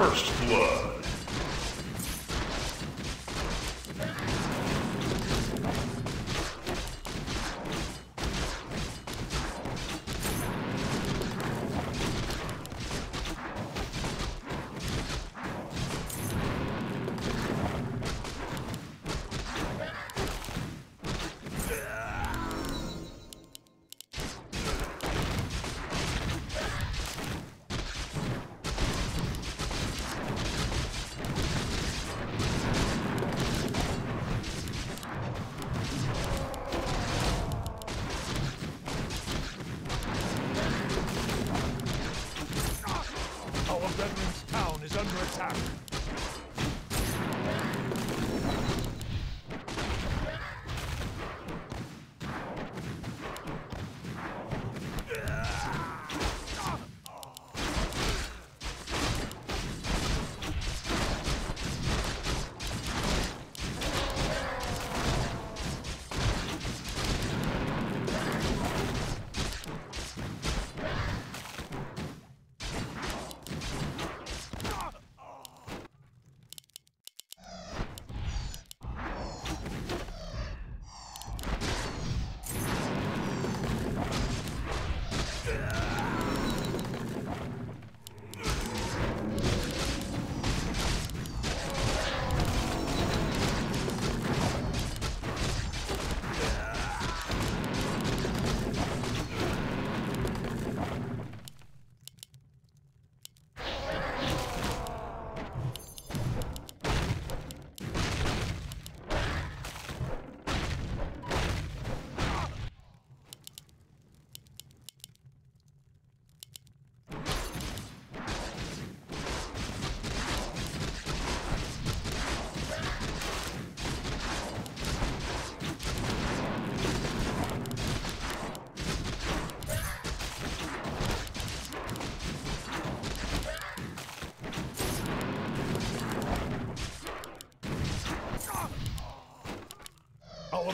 First Blood. Town is under attack.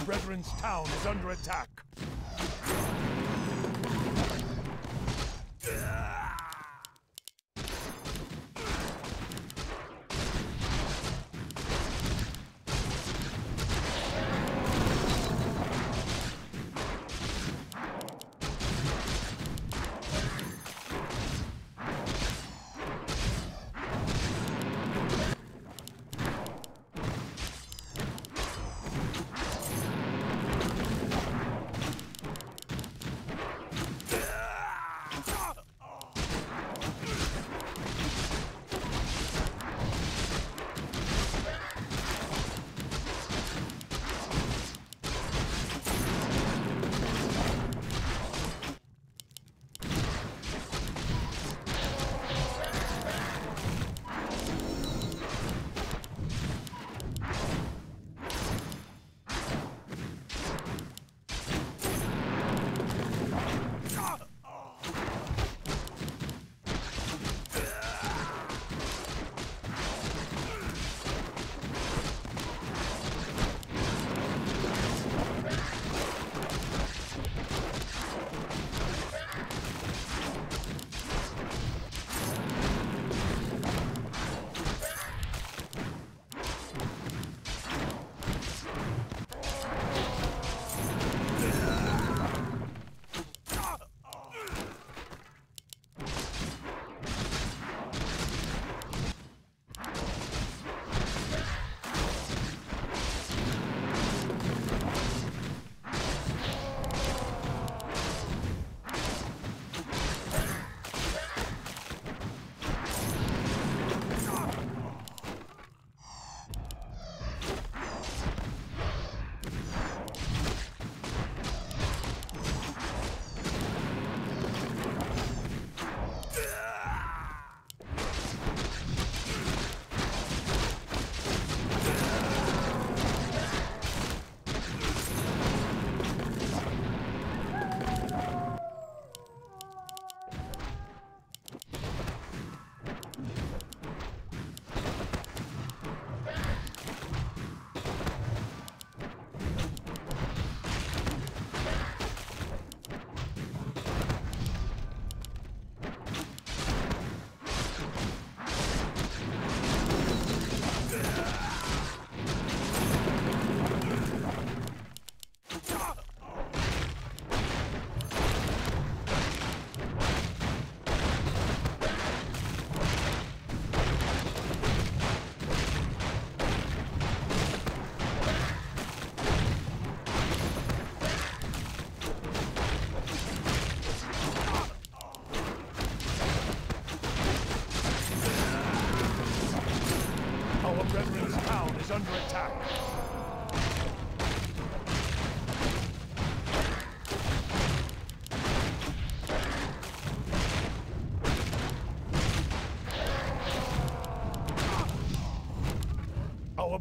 Brethren's town is under attack.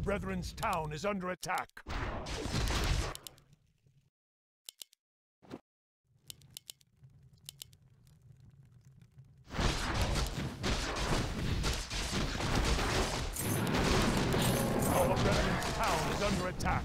Brethren's town is under attack. Our brethren's town is under attack.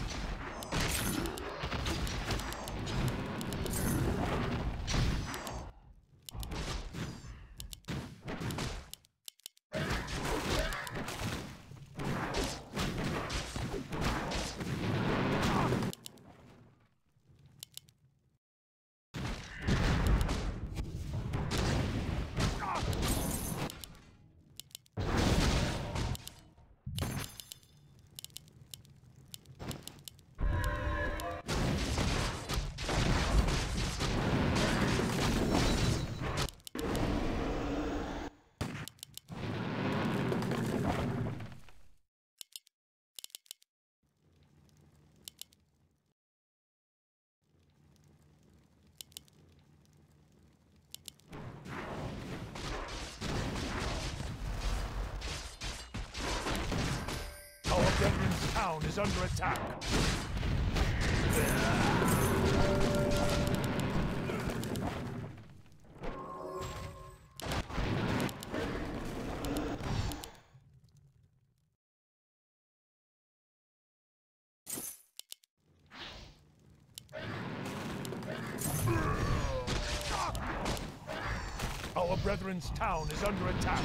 Town is under attack. Our brethren's town is under attack.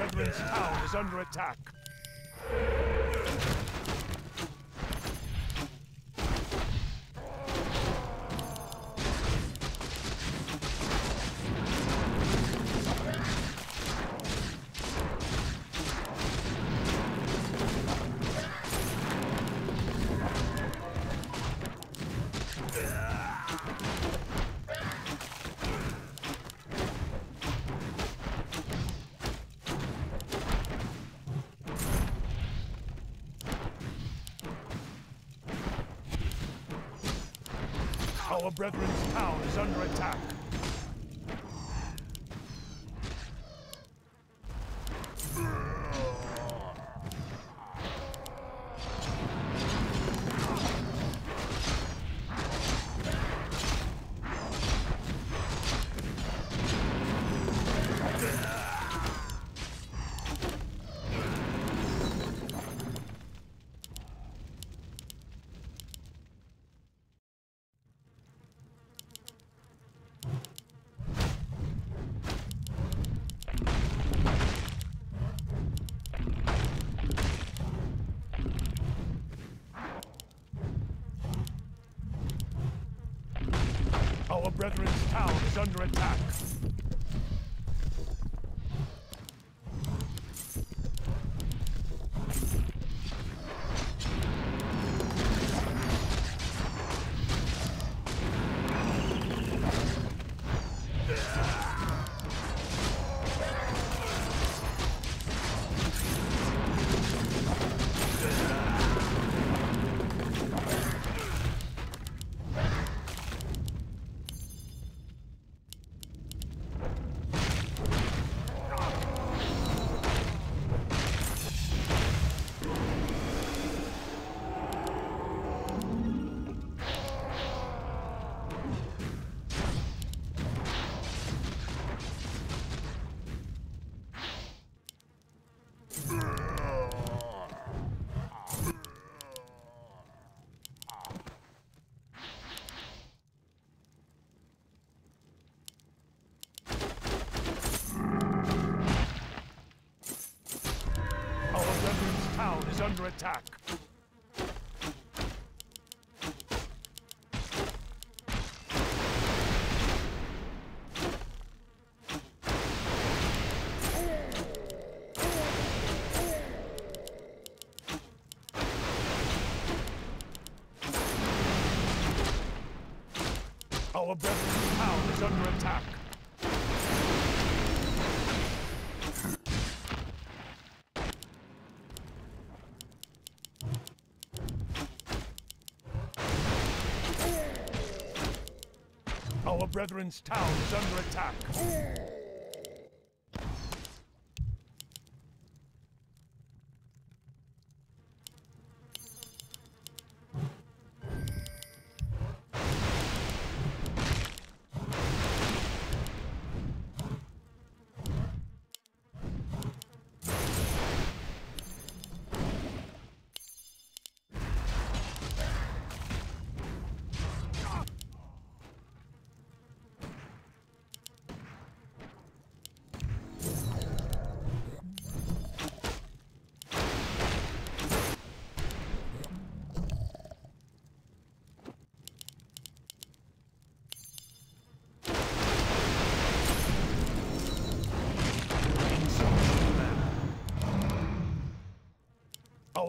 Brethren's town is under attack. Brethren's town is under attack. Town is under attack. Our brethren's town is under attack. Our brethren's town is under attack.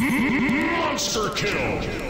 Monster kill.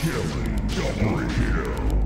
Killing double kill.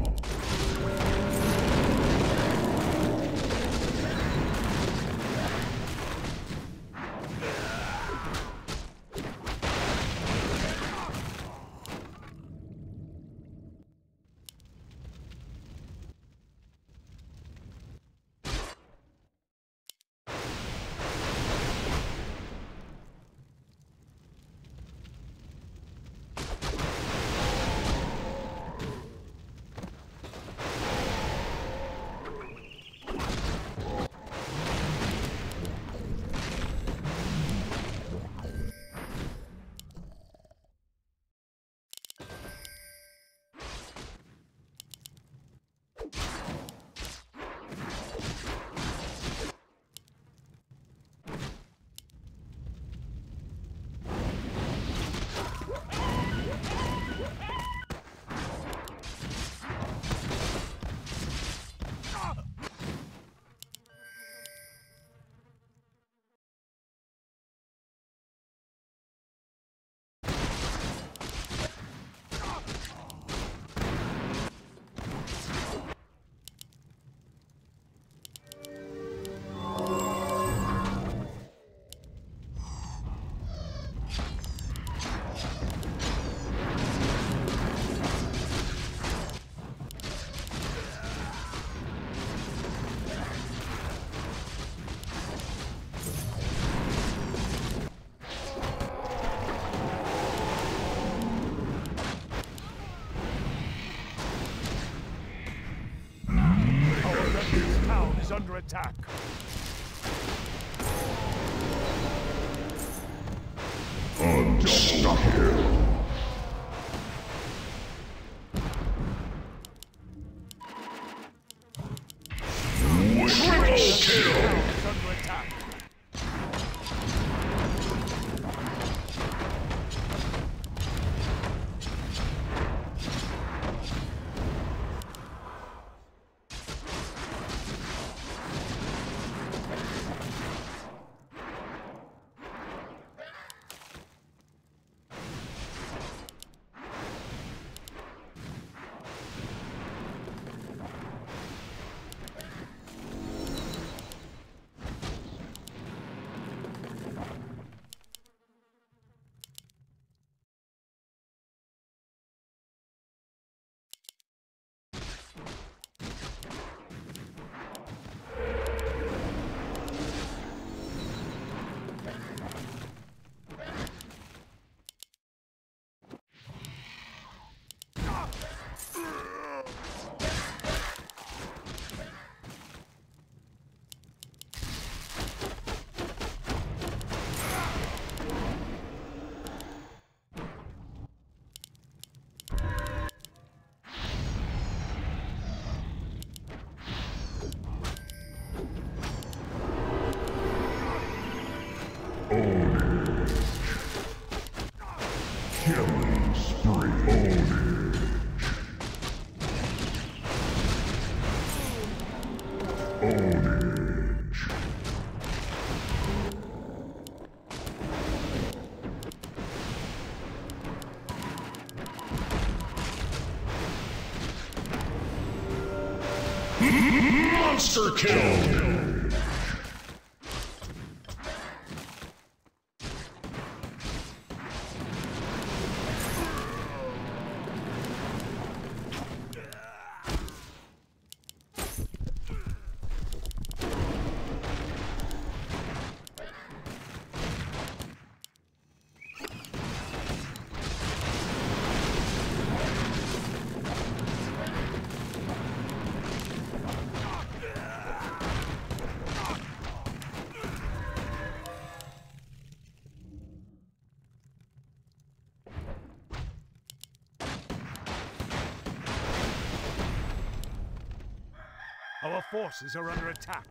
Attack. Monster kill! Forces are under attack.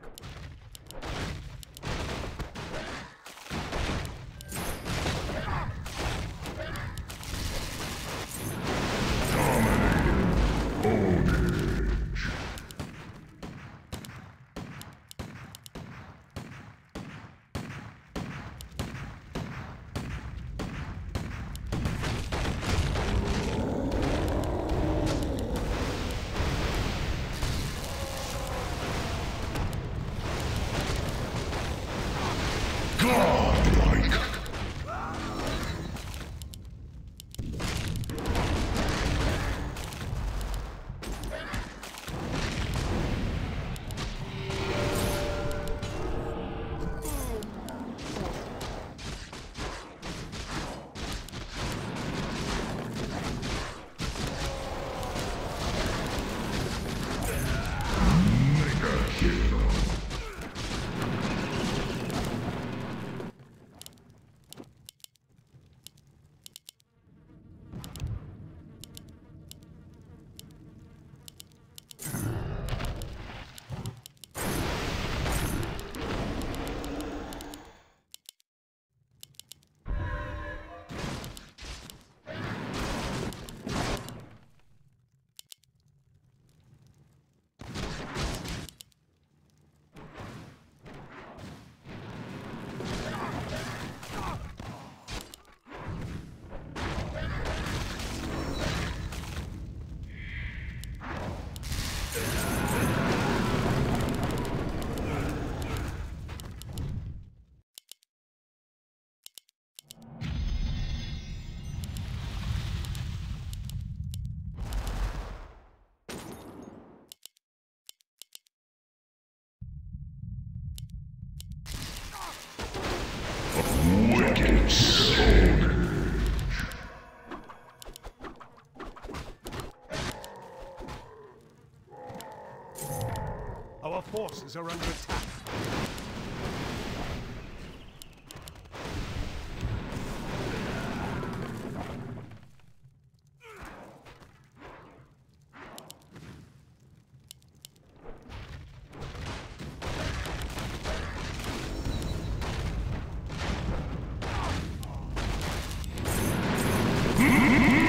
Forces are under attack.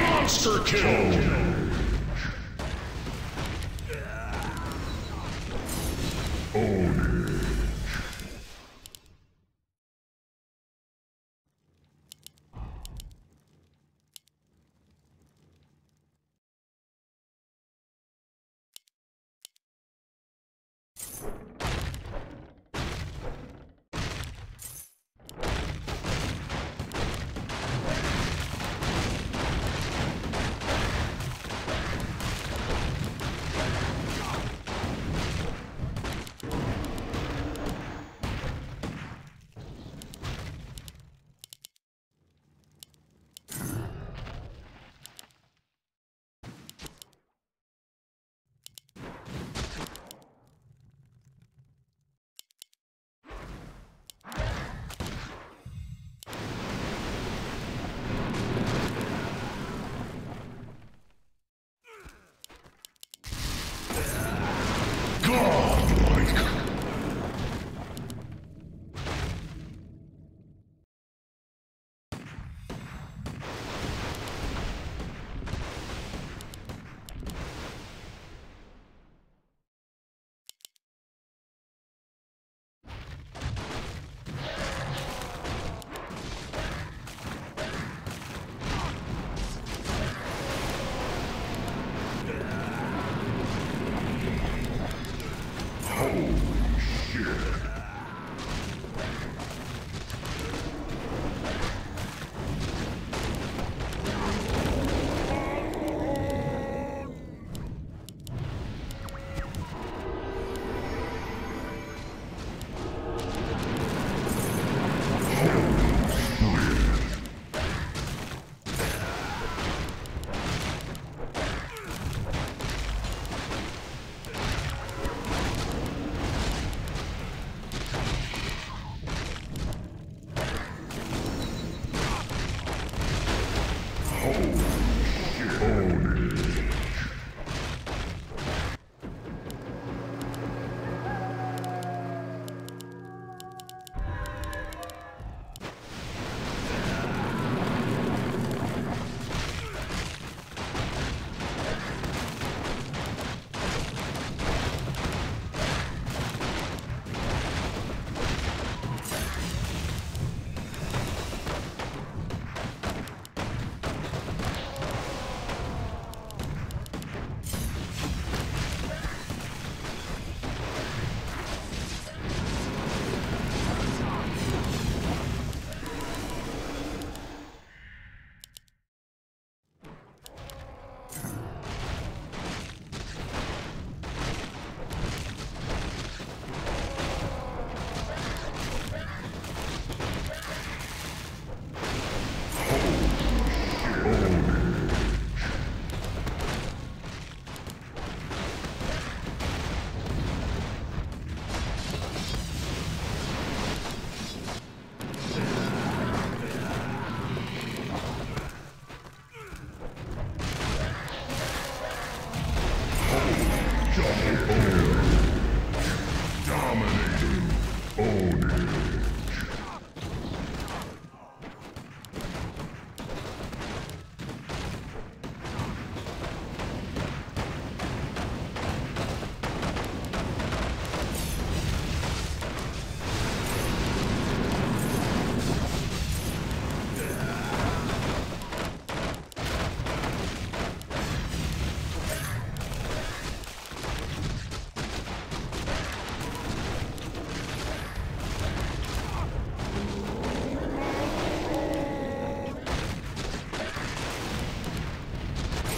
Monster kill! Ownage.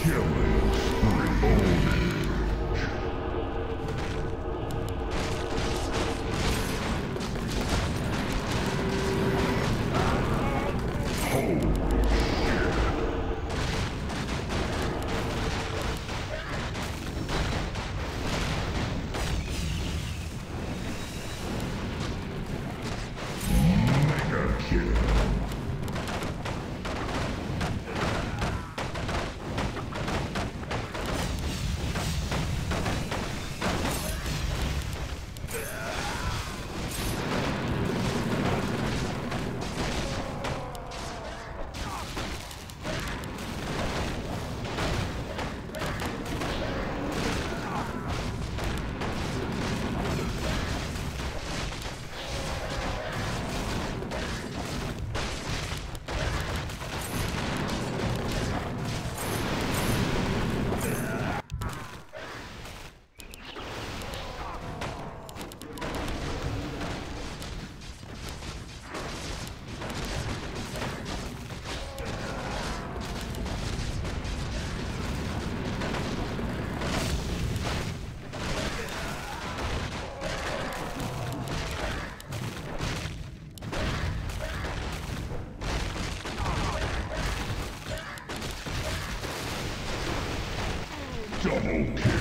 Kill Double